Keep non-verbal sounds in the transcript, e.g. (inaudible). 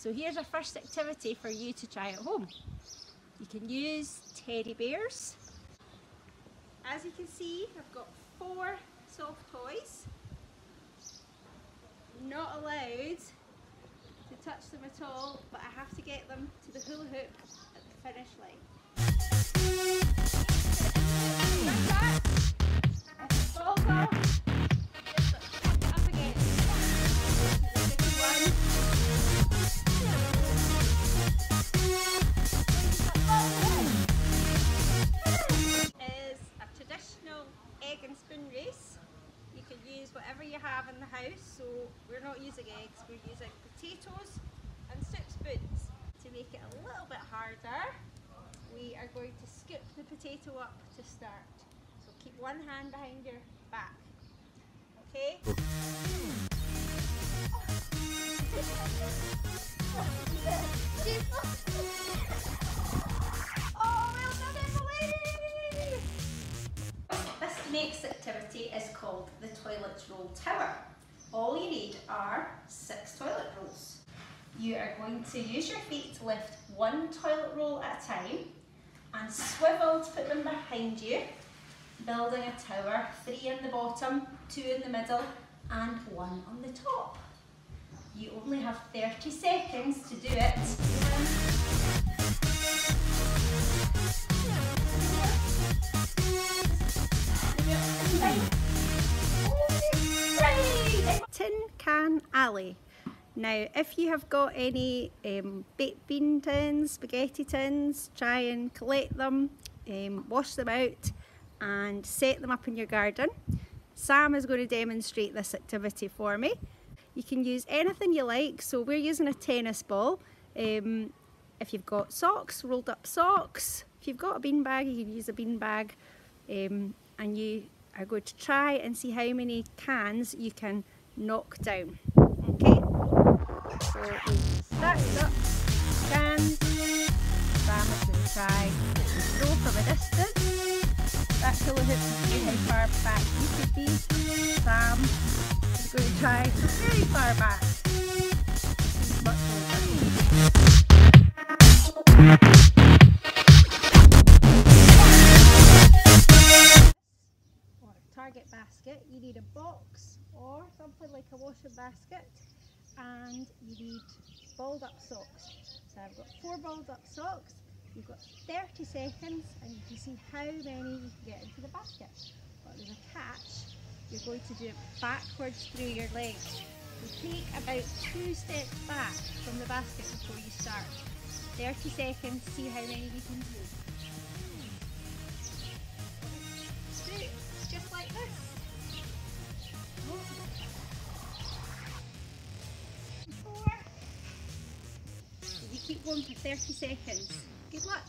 So here's our first activity for you to try at home. You can use teddy bears. As you can see, I've got four soft toys. Not allowed to touch them at all, but I have to get them to the hula hoop at the finish whatever you have in the house, so we're not using eggs, we're using potatoes and soup spoons. To make it a little bit harder, we are going to scoop the potato up to start. So keep one hand behind your back. Okay? (laughs) next activity is called the toilet roll tower. All you need are six toilet rolls. You are going to use your feet to lift one toilet roll at a time and swivel to put them behind you, building a tower, three in the bottom, two in the middle and one on the top. You only have 30 seconds to do it. Tin Can Alley. Now, if you have got any um, baked bean tins, spaghetti tins, try and collect them, um, wash them out and set them up in your garden. Sam is going to demonstrate this activity for me. You can use anything you like, so we're using a tennis ball. Um, if you've got socks, rolled up socks, if you've got a bean bag, you can use a bean bag um, and you are going to try and see how many cans you can knock down. Okay? So we stacked up cans. Is going try to throw from a distance. That hula hoop to see how far back you could be. Sam is going to try very far back. Target basket, you need a box or something like a washing basket and you need balled up socks. So I've got four balled up socks, you've got 30 seconds and you can see how many you can get into the basket. But there's a catch, you're going to do it backwards through your legs. You take about two steps back from the basket before you start. 30 seconds, see how many you can do. Keep going for 30 seconds. Good luck.